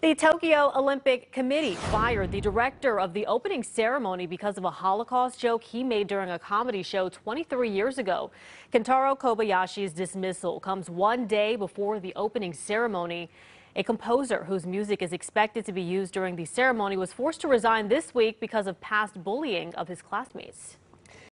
The Tokyo Olympic Committee fired the director of the opening ceremony because of a Holocaust joke he made during a comedy show 23 years ago. Kentaro Kobayashi's dismissal comes one day before the opening ceremony. A composer whose music is expected to be used during the ceremony was forced to resign this week because of past bullying of his classmates.